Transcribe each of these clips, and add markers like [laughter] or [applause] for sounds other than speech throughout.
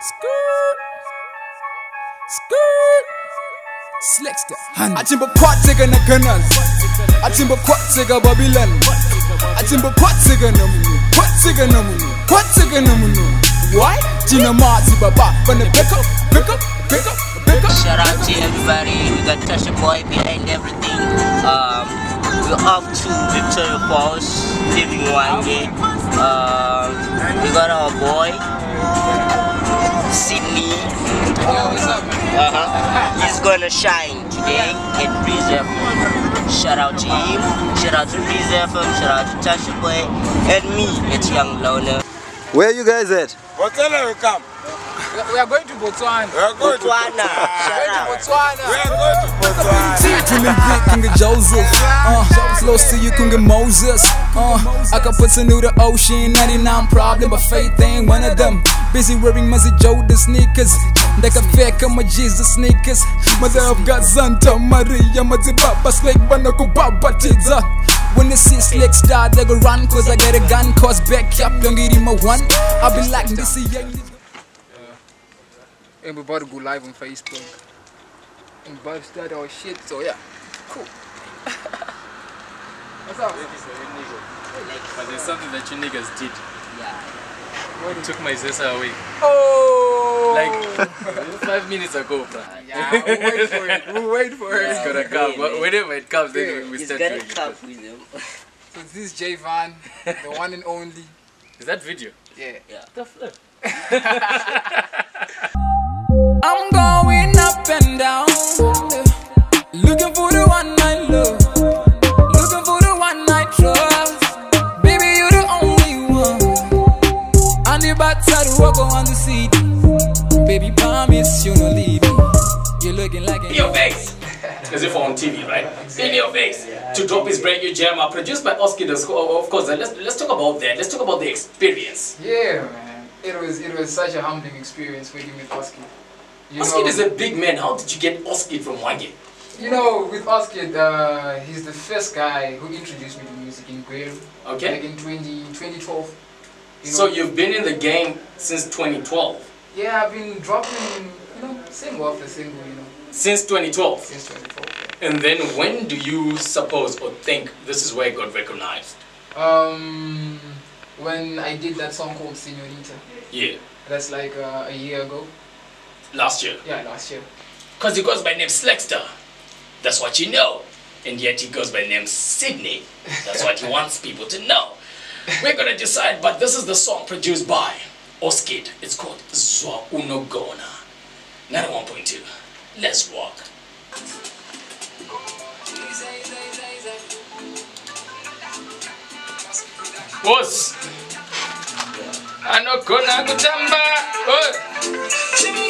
Skirt. Skirt. Sleekstar. Achimba kwatsika na canal. Achimba kwatsika Babylon. Achimba kwatsika na munu. Kwatsika na munu. Kwatsika na munu. Why? Tina Marzi Baba. Gonna pick up, pick up, pick up, pick up. Shout out to everybody. We got Tasha Boy behind everything. Um, we're off to Victoria Falls, living one day. Um, we got our boy, Sydney. Uh-huh. He's gonna shine today at Breeze FM. Shout out to him. Shout out to Breeze FM. Shout out to Tasha Boy and me at Young Loner. Where you guys at? Botswana will come. We are going to Botswana. We are going to Botswana. Shout out. Botswana. We are going to Botswana. Dreaming big, kunge Joseph. Uh, close to you, kunge Moses. Uh, I can put into the ocean, 99 problem, but faith ain't one of them. Busy wearing Muzzy Joda sneakers. They can fake my Jesus sneakers. Mother of God, Santa Maria, Mother Baba, Slake, Banako Baba, Tiza. When they see Sleekstar, they go run, cause I get a gun, cause back up, don't get him a one. I be like, this is young. And we about to go live on Facebook. And we about to start our shit, so yeah. Cool. [laughs] What's up? But there's something that you niggas did. Yeah. You took my Zesa away. Oh! Like [laughs] five minutes ago, bro. yeah, we'll wait for it. We'll [laughs] wait for it. It's gonna come. Wh- Whenever it comes, then we He's start got doing a it. cup with him. So this is Javon, the one and only. Is that video? Yeah. Yeah. The flip. I'm going up and down. Looking for the one I love. Looking for the one I trust. Baby, you're the only one. On the backside, walk on the seat. Baby, promise you no leave me. You're looking like In a your face! As if on TV, right? In your face! To drop his brand new jam, uh, produced by Oski the Sco- Of course, let's, let's talk about that. Let's talk about the experience. Yeah, man. It was it was such a humbling experience working with Oski. You Oski know- is a big man. How did you get Oski from Hwange? You know, with Oskid, uh, he's the first guy who introduced me to music in Guerrero. Okay. Like in 20, 2012. You know, So you've been in the game since 2012. Yeah, I've been dropping, you know, single after single, you know, Since 2012. since 2012. And then when do you suppose or think this is where it got recognized? Um, when I did that song called Senorita, Yeah. that's like uh, a year ago. Last year. Yeah, last year. Because he goes by name Slexter. That's what you know. And yet he goes by name Sydney. That's what he [laughs] wants people to know. We're gonna decide, but this is the song produced by Oskid. It's called Zvaunogona. 91.2. Let's rock. Boss. Anogona kutamba. Oh.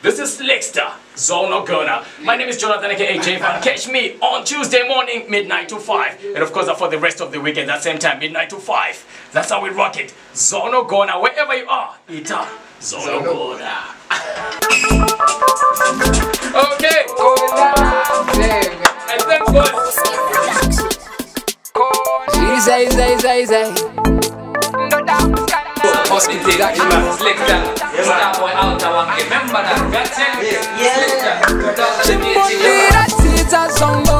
This is Sleekstar, Zone Gona. My name is Jonathan aka J Van. Catch me on Tuesday morning, midnight to 5. And of course, for the rest of the weekend, that same time, midnight to 5. That's how we rock it. Zone Gona, wherever you are, Ita, Zvaunogona. [laughs] okay, and then boys. Say, say, say, say. Oscar production, Starboy Outer One. Remember that? Got it? Yeah. Zongo